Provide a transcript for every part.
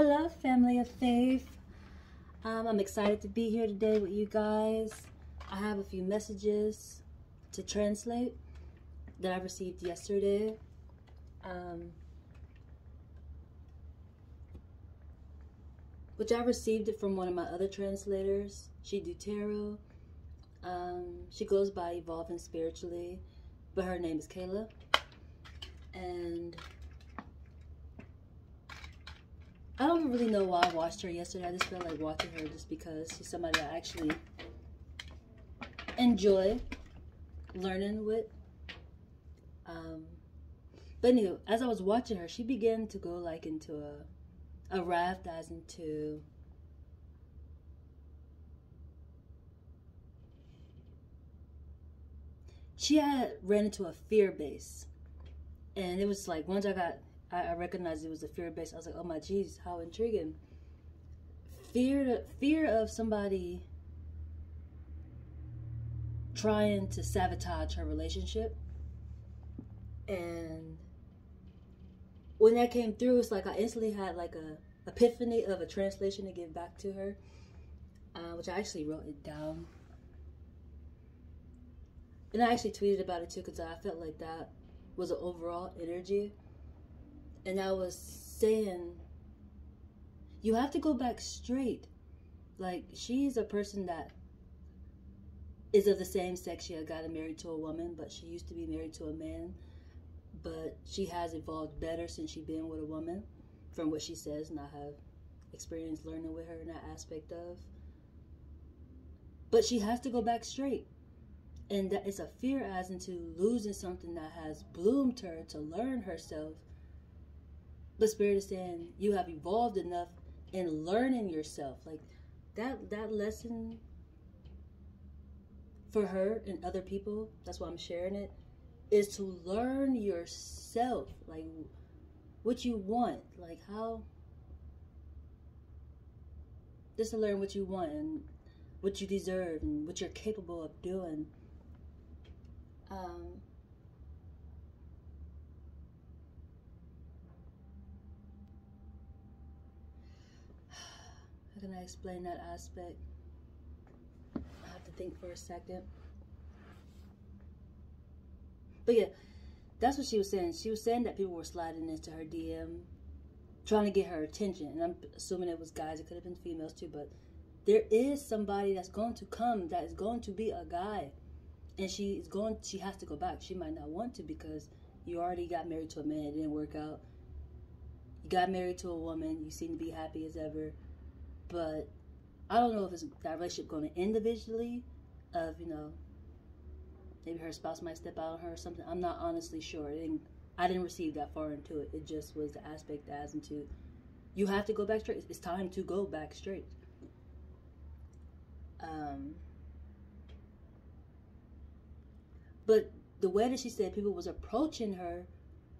Hello, family of faith. Um, I'm excited to be here today with you guys. I have a few messages to translate that I received yesterday. Um, which I received it from one of my other translators. She do tarot. Um, she goes by Evolving Spiritually, but her name is Kayla. And I don't really know why I watched her yesterday. I just felt like watching her just because she's somebody I actually enjoy learning with. Um, but anyway, as I was watching her, she began to go like into a a raft as into she had ran into a fear base and it was like once i got i, I recognized it was a fear based. i was like oh my jeez how intriguing fear fear of somebody trying to sabotage her relationship and when that came through it's like i instantly had like a epiphany of a translation to give back to her uh, which i actually wrote it down and I actually tweeted about it too because I felt like that was an overall energy. And I was saying, you have to go back straight. Like, she's a person that is of the same sex. She had gotten married to a woman, but she used to be married to a man. But she has evolved better since she's been with a woman, from what she says, and I have experience learning with her in that aspect of. But she has to go back straight and that it's a fear as into losing something that has bloomed her to learn herself. But Spirit is saying you have evolved enough in learning yourself. Like that that lesson for her and other people, that's why I'm sharing it, is to learn yourself. Like what you want. Like how just to learn what you want and what you deserve and what you're capable of doing um, how can I explain that aspect? I have to think for a second. But yeah, that's what she was saying. She was saying that people were sliding into her DM, trying to get her attention. And I'm assuming it was guys. It could have been females too. But there is somebody that's going to come that is going to be a guy and she is going she has to go back she might not want to because you already got married to a man it didn't work out you got married to a woman you seem to be happy as ever but i don't know if it's that relationship going to individually of you know maybe her spouse might step out on her or something. I'm not honestly sure. Didn't, i didn't receive that far into it. It just was the aspect as into you have to go back straight. It's time to go back straight. Um But the way that she said people was approaching her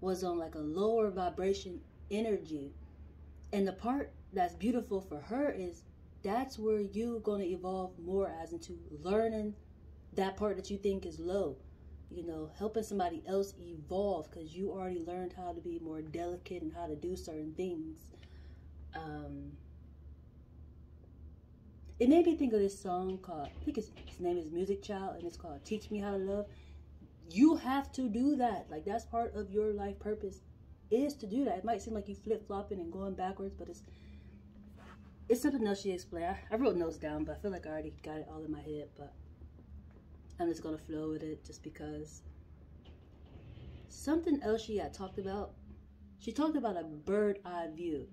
was on like a lower vibration energy. And the part that's beautiful for her is that's where you're going to evolve more as into learning that part that you think is low. You know, helping somebody else evolve because you already learned how to be more delicate and how to do certain things. Um, it made me think of this song called, I think his, his name is Music Child, and it's called Teach Me How to Love you have to do that. Like that's part of your life purpose is to do that. It might seem like you flip flopping and going backwards, but it's it's something else she explained. I, I wrote notes down, but I feel like I already got it all in my head. But I'm just gonna flow with it just because. Something else she had talked about. She talked about a bird eye view.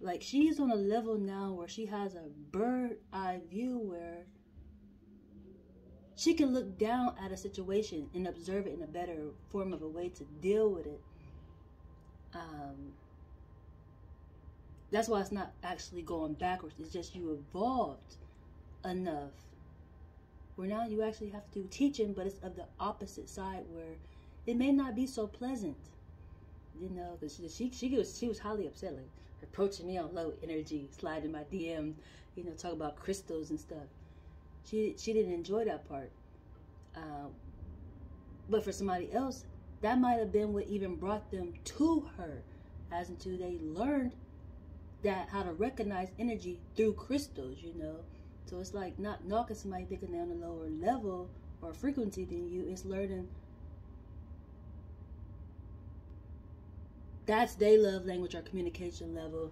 Like she's on a level now where she has a bird eye view where she can look down at a situation and observe it in a better form of a way to deal with it. Um, that's why it's not actually going backwards. It's just you evolved enough where now you actually have to do teaching, but it's of the opposite side where it may not be so pleasant. You know, because she, she, she was she was highly upset, like approaching me on low energy, sliding my DM, you know, talk about crystals and stuff. She she didn't enjoy that part. Uh, but for somebody else, that might have been what even brought them to her, as until they learned that how to recognize energy through crystals, you know. So it's like not knocking somebody thinking they're on a lower level or frequency than you. It's learning that's their love language or communication level.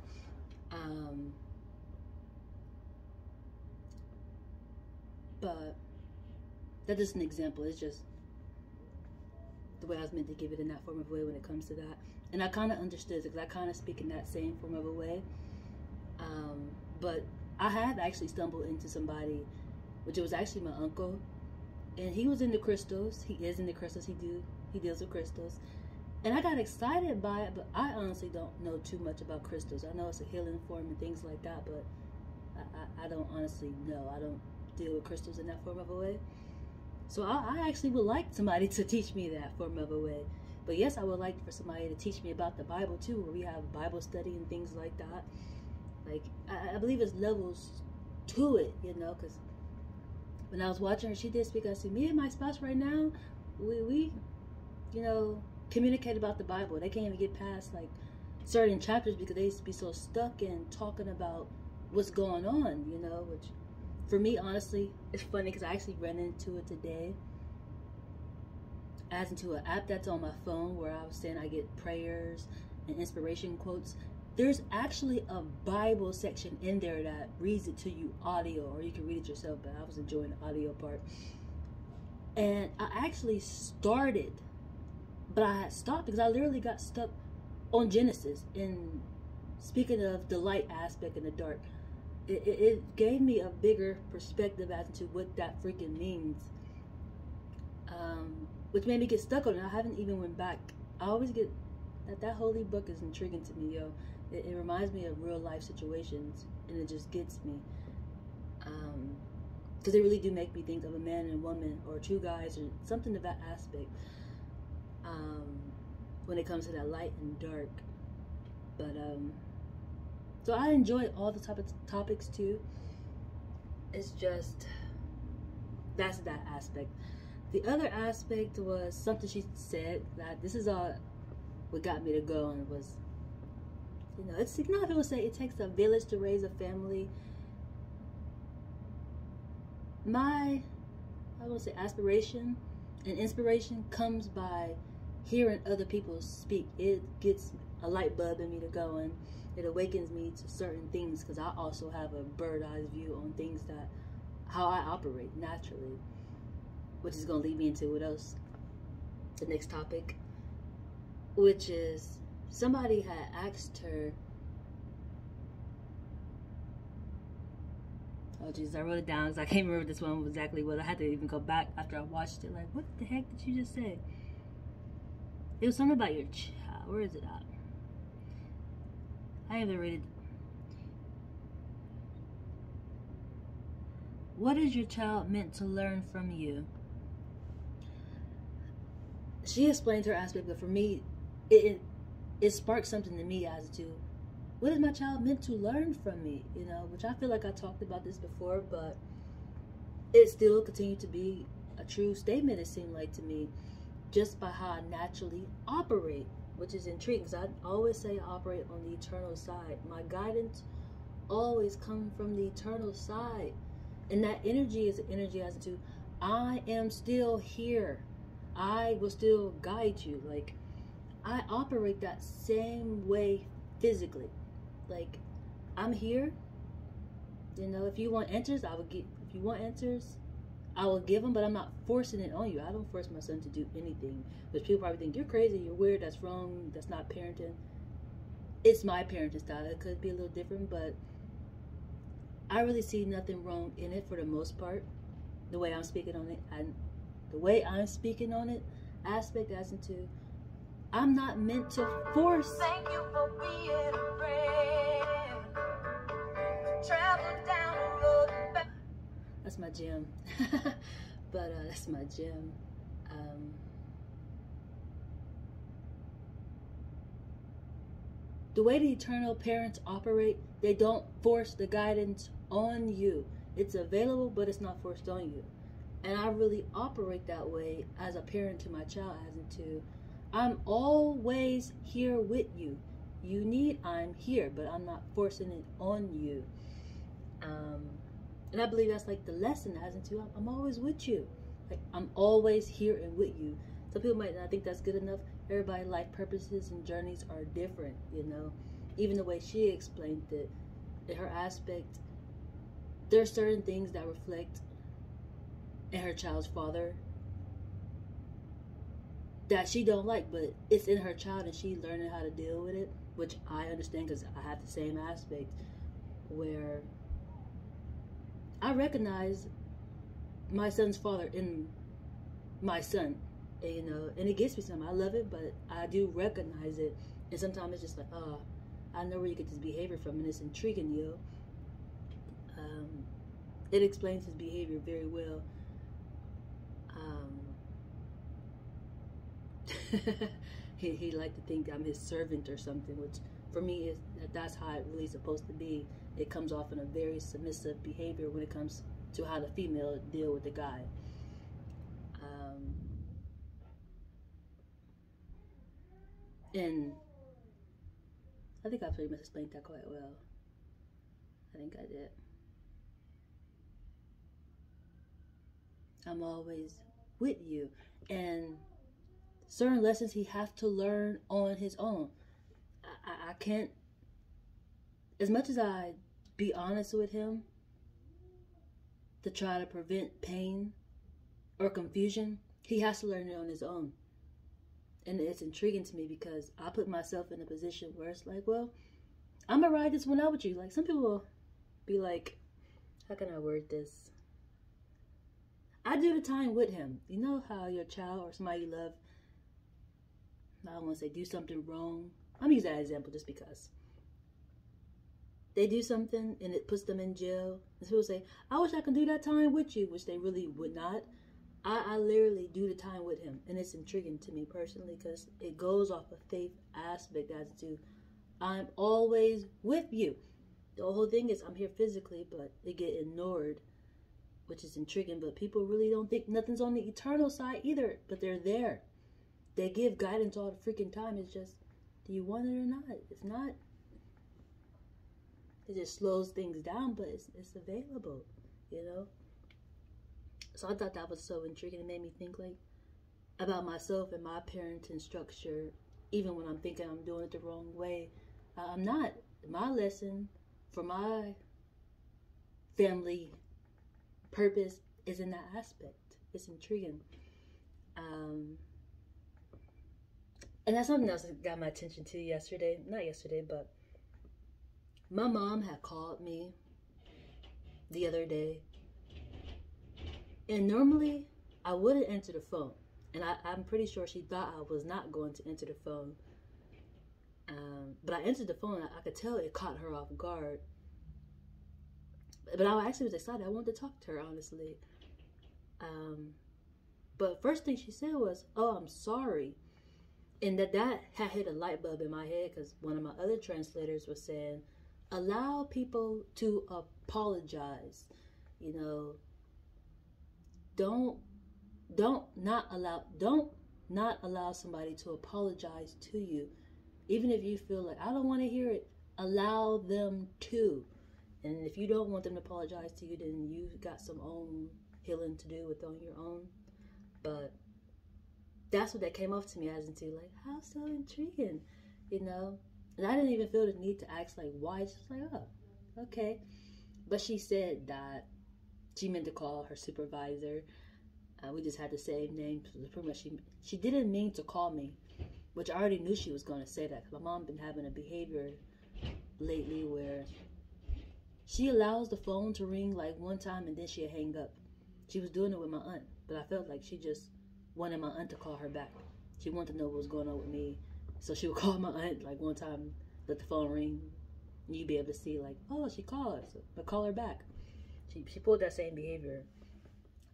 Um, but that's just an example. It's just the way I was meant to give it in that form of way when it comes to that. And I kind of understood it because I kind of speak in that same form of a way. Um, but I had actually stumbled into somebody, which it was actually my uncle, and he was into crystals. He is into crystals. He do he deals with crystals, and I got excited by it. But I honestly don't know too much about crystals. I know it's a healing form and things like that, but I, I, I don't honestly know. I don't deal with crystals in that form of a way. So I, I actually would like somebody to teach me that form of a way. But yes, I would like for somebody to teach me about the Bible too, where we have Bible study and things like that. Like I, I believe it's levels to it, you know, because when I was watching her, she did speak. I said, me and my spouse right now, we we, you know, communicate about the Bible. They can't even get past like certain chapters because they used to be so stuck in talking about what's going on, you know, which for me, honestly, it's funny because I actually ran into it today. As into an app that's on my phone where I was saying I get prayers and inspiration quotes. There's actually a Bible section in there that reads it to you audio, or you can read it yourself. But I was enjoying the audio part, and I actually started, but I had stopped because I literally got stuck on Genesis. And speaking of the light aspect and the dark, it, it, gave me a bigger perspective as to what that freaking means. Um, which made me get stuck on it. I haven't even went back. I always get that that holy book is intriguing to me, yo. It, it reminds me of real life situations, and it just gets me. Um, because they really do make me think of a man and a woman, or two guys, or something of that aspect. Um, when it comes to that light and dark, but um so I enjoy all the topics topics too. It's just that's that aspect. The other aspect was something she said that this is all what got me to go and was you know, it's you know people say it takes a village to raise a family. My I would say aspiration and inspiration comes by hearing other people speak. It gets a light bulb in me to go and it awakens me to certain things because I also have a bird eyes view on things that how I operate naturally, which is going to lead me into what else? The next topic, which is somebody had asked her. Oh jeez, I wrote it down because I can't remember this one exactly what I had to even go back after I watched it. Like, what the heck did you just say? It was something about your child. Where is it at? I haven't read it. What is your child meant to learn from you? She explained her aspect, but for me, it, it, it sparked something to me as to what is my child meant to learn from me? You know, which I feel like I talked about this before, but it still continued to be a true statement. It seemed like to me, just by how I naturally operate which is intriguing because I always say operate on the eternal side. My guidance always comes from the eternal side. And that energy is energy as to I am still here. I will still guide you. Like I operate that same way physically. Like I'm here. You know, if you want answers, I will get if you want answers, I will give them, but I'm not forcing it on you. I don't force my son to do anything. Which people probably think you're crazy, you're weird, that's wrong, that's not parenting. It's my parenting style. It could be a little different, but I really see nothing wrong in it for the most part. The way I'm speaking on it, and the way I'm speaking on it, aspect as into I'm not meant to force. Thank you for being a friend. Travel down the road that's my gym. but uh, that's my gym. Um, the way the eternal parents operate, they don't force the guidance on you. It's available, but it's not forced on you. And I really operate that way as a parent to my child, as into I'm always here with you. you need, I'm here, but I'm not forcing it on you. Um, and I believe that's like the lesson as into I'm, I'm always with you. Like I'm always here and with you. Some people might not think that's good enough. Everybody life purposes and journeys are different, you know. Even the way she explained it, in her aspect, there are certain things that reflect in her child's father that she don't like, but it's in her child and she learning how to deal with it, which I understand because I have the same aspect where I recognize my son's father in my son, and, you know, and it gets me some. I love it, but I do recognize it, and sometimes it's just like, oh, I know where you get this behavior from, and it's intriguing you. Um, it explains his behavior very well. Um, he he like to think I'm his servant or something, which for me is that's how it really supposed to be. It comes off in a very submissive behavior when it comes to how the female deal with the guy. Um, and I think I pretty much explained that quite well. I think I did. I'm always with you. And certain lessons he has to learn on his own. I, I can't, as much as I be honest with him to try to prevent pain or confusion, he has to learn it on his own. And it's intriguing to me because I put myself in a position where it's like, well, I'm gonna ride this one out with you. Like some people will be like, how can I word this? I do the time with him. You know how your child or somebody you love, I don't want to say do something wrong. I'm using that example just because. They do something and it puts them in jail. And people say, I wish I could do that time with you, which they really would not. I, I literally do the time with him. And it's intriguing to me personally because it goes off a faith aspect as to I'm always with you. The whole thing is I'm here physically, but they get ignored which is intriguing, but people really don't think nothing's on the eternal side either, but they're there. They give guidance all the freaking time. It's just, do you want it or not? It's not. It just slows things down, but it's, it's available, you know? So I thought that was so intriguing. It made me think, like, about myself and my parenting structure, even when I'm thinking I'm doing it the wrong way. I'm not. My lesson for my family purpose is in that aspect. It's intriguing. Um, and that's something else that got my attention to yesterday. Not yesterday, but my mom had called me the other day. And normally I wouldn't answer the phone. And I, am pretty sure she thought I was not going to answer the phone. Um, but I answered the phone. I, I could tell it caught her off guard but I actually was excited. I wanted to talk to her honestly. Um, but first thing she said was, "Oh, I'm sorry," and that that had hit a light bulb in my head because one of my other translators was saying, "Allow people to apologize." You know, don't don't not allow don't not allow somebody to apologize to you, even if you feel like I don't want to hear it. Allow them to and if you don't want them to apologize to you, then you've got some own healing to do with on your own. But that's what that came off to me as into like, how so intriguing, you know? And I didn't even feel the need to ask like why. It's just like, oh, okay. But she said that she meant to call her supervisor. Uh, we just had the same name. Pretty much she she didn't mean to call me, which I already knew she was going to say that. My mom been having a behavior lately where she allows the phone to ring like one time and then she'll hang up. She was doing it with my aunt, but I felt like she just wanted my aunt to call her back. She wanted to know what was going on with me. So she would call my aunt like one time, let the phone ring. And you'd be able to see like, oh, she called, us, but call her back. She, she pulled that same behavior.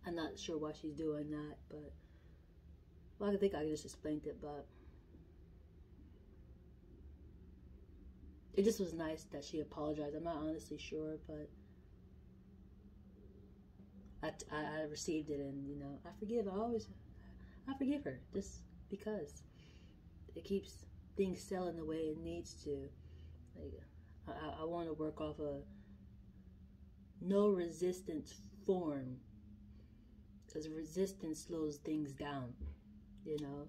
I'm not sure why she's doing that, but well, I think I just explained it, but it just was nice that she apologized. I'm not honestly sure, but I, I, I received it, and you know, I forgive. I always, I forgive her just because it keeps things selling the way it needs to. Like, I, I want to work off a no resistance form because resistance slows things down, you know.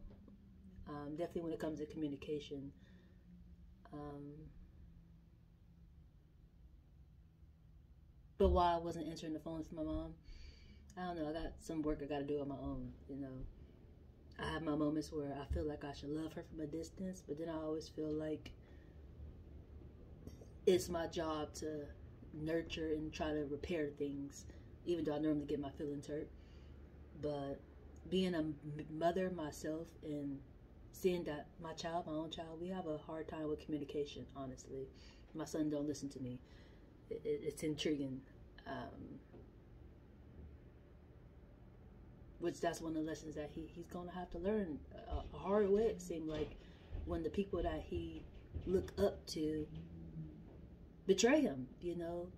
Um, definitely when it comes to communication. Um, but while I wasn't answering the phone for my mom, I don't know. I got some work I got to do on my own, you know. I have my moments where I feel like I should love her from a distance, but then I always feel like it's my job to nurture and try to repair things, even though I normally get my feelings hurt. But being a mother myself and seeing that my child, my own child, we have a hard time with communication. Honestly, my son don't listen to me. It, it, it's intriguing. Um, which that's one of the lessons that he, he's gonna have to learn a, a hard way. It seemed like when the people that he look up to betray him, you know,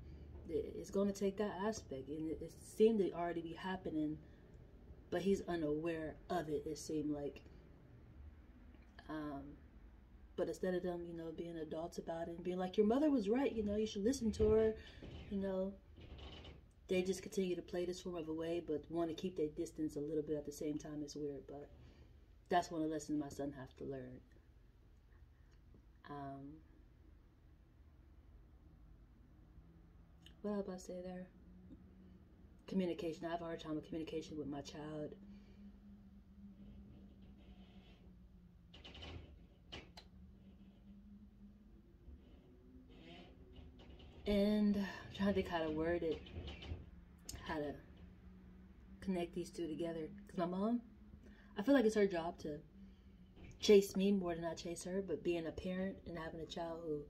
it's going to take that aspect, and it, it seemed to already be happening, but he's unaware of it. It seemed like, um, but instead of them, you know, being adults about it and being like, your mother was right, you know, you should listen to her, you know, they just continue to play this form of a way, but want to keep their distance a little bit at the same time. It's weird, but that's one of the lessons my son have to learn. Um, what about say there? Communication. I have a hard time with communication with my child. And I'm trying to think how to word it how to connect these two together. Because my mom, I feel like it's her job to chase me more than I chase her, but being a parent and having a child who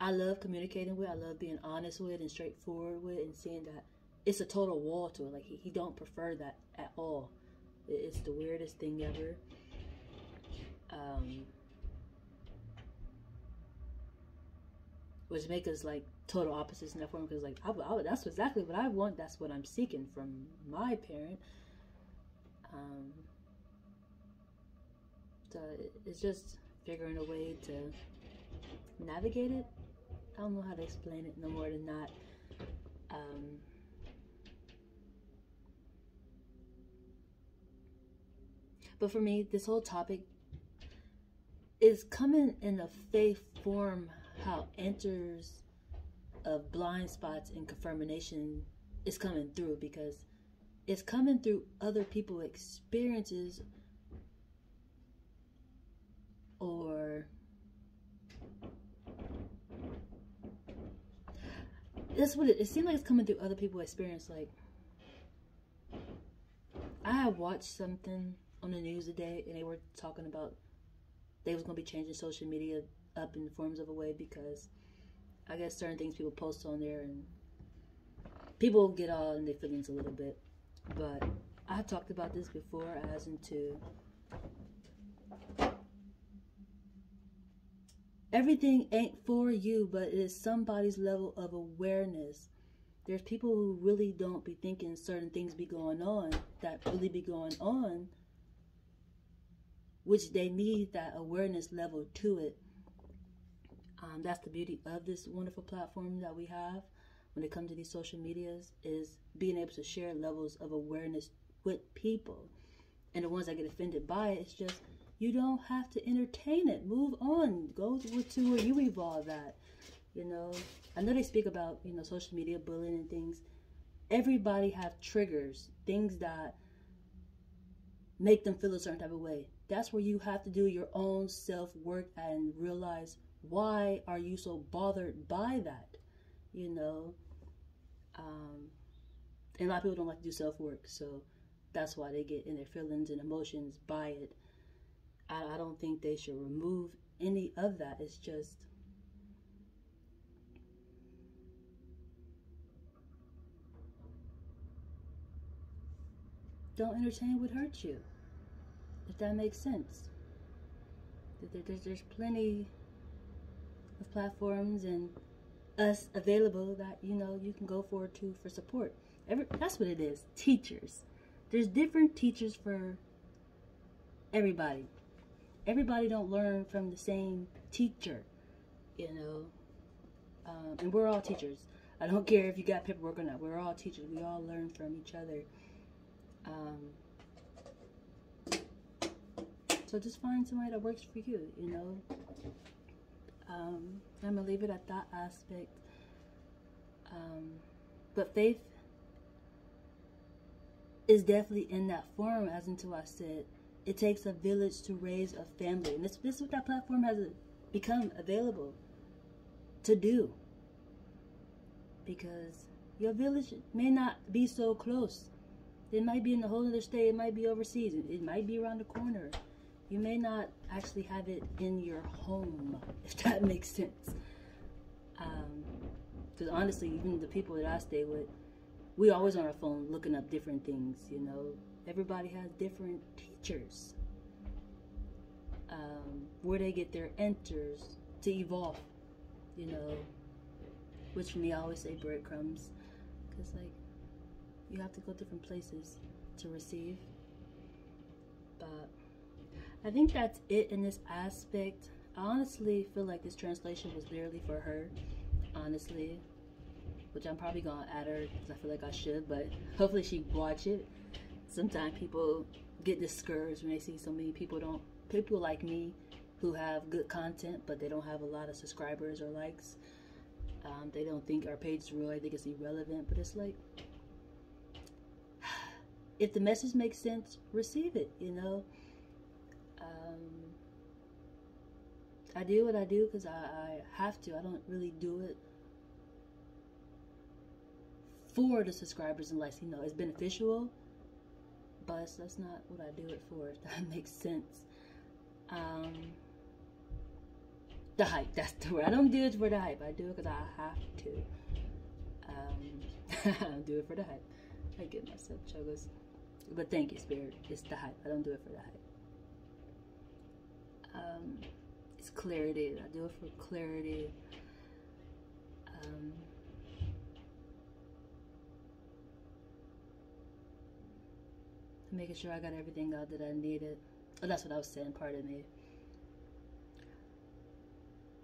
I love communicating with, I love being honest with and straightforward with, and seeing that it's a total wall to it. Like he, he don't prefer that at all. It's the weirdest thing ever. Um, which make us like total opposites in that form because like I, I, that's exactly what I want that's what I'm seeking from my parent. Um, so it's just figuring a way to navigate it. I don't know how to explain it no more than that um, but for me this whole topic is coming in a faith form how enters of blind spots and confirmation is coming through because it's coming through other people's experiences or that's what it, it seems like it's coming through other people's experience like i watched something on the news today and they were talking about they was going to be changing social media up in forms of a way because I guess certain things people post on there and people get all in their feelings a little bit. But I've talked about this before as into everything ain't for you, but it is somebody's level of awareness. There's people who really don't be thinking certain things be going on that really be going on, which they need that awareness level to it um, that's the beauty of this wonderful platform that we have when it comes to these social medias is being able to share levels of awareness with people. And the ones that get offended by it, it's just you don't have to entertain it. Move on. Go to where you evolve at. You know, I know they speak about you know social media bullying and things. Everybody have triggers, things that make them feel a certain type of way. That's where you have to do your own self work and realize why are you so bothered by that? You know, um, and a lot of people don't like to do self work, so that's why they get in their feelings and emotions by it. I, I don't think they should remove any of that. It's just don't entertain what hurts you. If that makes sense. There's, there's plenty of platforms and us available that you know you can go forward to for support. Every, that's what it is. Teachers. There's different teachers for everybody. everybody don't learn from the same teacher, you know. Um, and we're all teachers. I don't care if you got paperwork or not. We're all teachers. We all learn from each other. Um, so just find somebody that works for you, you know. Um, I'm gonna leave it at that aspect. Um, but faith is definitely in that form, as until I said, it takes a village to raise a family, and this, this is what that platform has become available to do. Because your village may not be so close. It might be in the whole other state. It might be overseas. It might be around the corner you may not actually have it in your home, if that makes sense. Because um, honestly, even the people that I stay with, we always on our phone looking up different things. You know, everybody has different teachers. Um, where they get their enters to evolve, you know. Which for me, I always say breadcrumbs, because like you have to go different places to receive. But I think that's it in this aspect. I honestly feel like this translation was literally for her, honestly. Which I'm probably gonna add her because I feel like I should, but hopefully she watch it. Sometimes people get discouraged when they see so many people don't people like me who have good content but they don't have a lot of subscribers or likes. Um, they don't think our page is real. I think it's irrelevant, but it's like if the message makes sense, receive it. You know. I do what I do because I, I have to. I don't really do it for the subscribers unless, you know, it's beneficial. But that's not what I do it for, if that makes sense. Um, the hype, that's the word. I don't do it for the hype. I do it because I have to. Um, I don't do it for the hype. I get myself chuggles. But thank you, Spirit. It's the hype. I don't do it for the hype. Um, it's clarity. I do it for clarity. Um, making sure I got everything out that I needed. Oh, that's what I was saying, pardon me.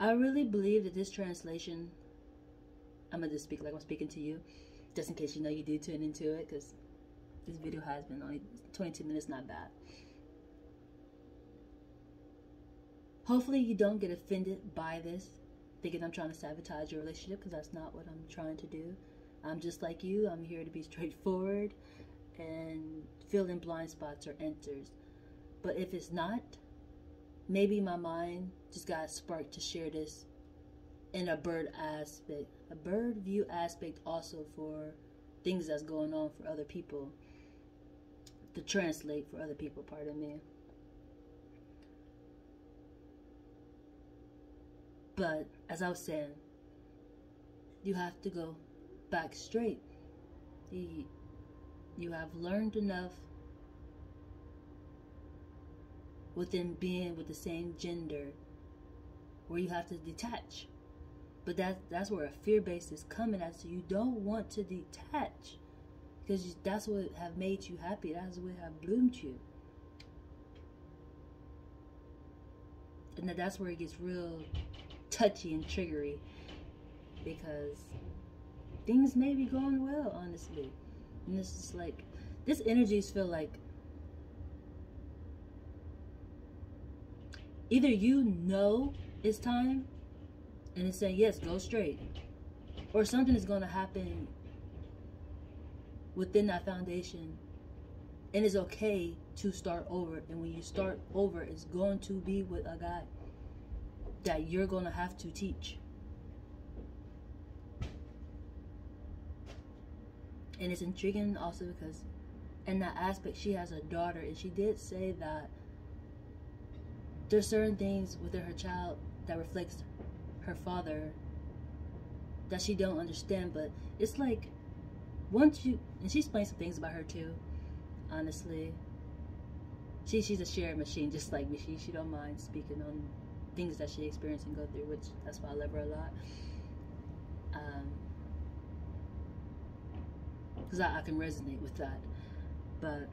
I really believe that this translation, I'm going to just speak like I'm speaking to you, just in case you know you do tune into it, because this video has been only 22 minutes, not bad. Hopefully, you don't get offended by this, thinking I'm trying to sabotage your relationship, because that's not what I'm trying to do. I'm just like you. I'm here to be straightforward and fill in blind spots or enters. But if it's not, maybe my mind just got sparked to share this in a bird aspect, a bird view aspect also for things that's going on for other people, to translate for other people, pardon me. But as I was saying, you have to go back straight. You, you have learned enough within being with the same gender where you have to detach. But that that's where a fear base is coming at. So you don't want to detach because that's what have made you happy. That's what have bloomed you. And that's where it gets real touchy and triggery because things may be going well, honestly. And this is like, this energies feel like either you know it's time and it's saying, yes, go straight, or something is going to happen within that foundation and it's okay to start over. And when you start over, it's going to be with a guy that you're going to have to teach. And it's intriguing also because in that aspect, she has a daughter, and she did say that there's certain things within her child that reflects her father that she don't understand. But it's like once you and she explained some things about her too. Honestly, she she's a sharing machine just like me. She she don't mind speaking on things that she experienced and go through, which that's why I love her a lot. Because um, I, I can resonate with that. But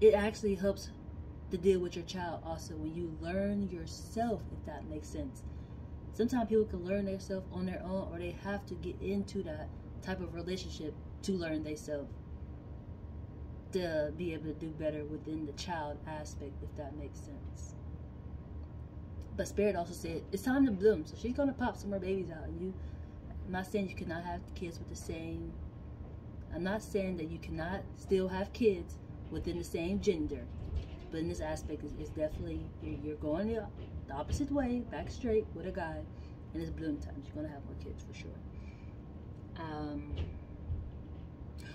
it actually helps to deal with your child also when you learn yourself, if that makes sense. Sometimes people can learn themselves on their own, or they have to get into that type of relationship to learn themselves to be able to do better within the child aspect, if that makes sense. But Spirit also said it's time to bloom, so she's gonna pop some more babies out, and you. I'm not saying you cannot have kids with the same. I'm not saying that you cannot still have kids within the same gender, but in this aspect, it's, it's definitely you're, you're going the, the opposite way, back straight with a guy, and it's bloom time. You're gonna have more kids for sure. Um,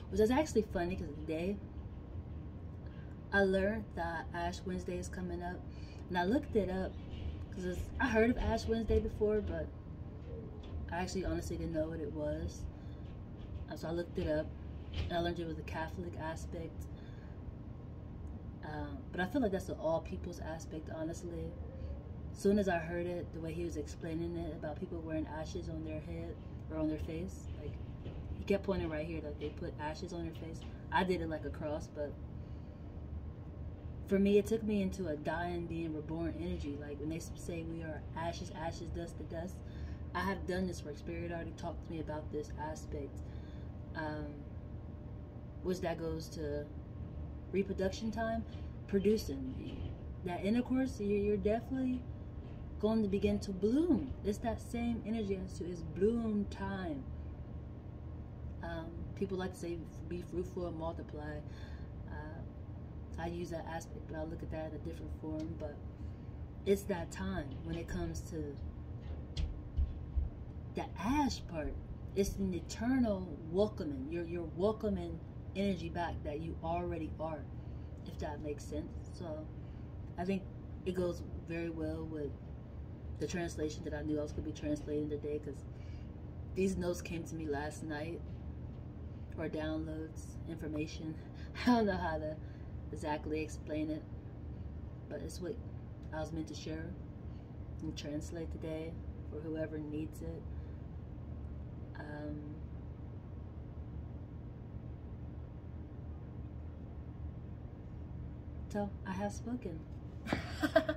which is actually funny because today I learned that Ash Wednesday is coming up, and I looked it up because I heard of Ash Wednesday before, but I actually honestly didn't know what it was. So I looked it up, and I learned it was a Catholic aspect. Um, but I feel like that's an all people's aspect, honestly. Soon as I heard it, the way he was explaining it about people wearing ashes on their head or on their face, like he kept pointing right here, like they put ashes on their face. I did it like a cross, but for me, it took me into a dying, being reborn energy. Like when they say we are ashes, ashes, dust to dust. I have done this work. Spirit already talked to me about this aspect, um, which that goes to reproduction time, producing. That intercourse, you're definitely going to begin to bloom. It's that same energy as to it's bloom time. Um, people like to say, be fruitful and multiply. I use that aspect, but I look at that in a different form. But it's that time when it comes to the ash part. It's an eternal welcoming. You're you're welcoming energy back that you already are, if that makes sense. So I think it goes very well with the translation that I knew I was going to be translating today because these notes came to me last night or downloads, information. I don't know how to exactly explain it, but it's what I was meant to share and translate today for whoever needs it. Um, so I have spoken.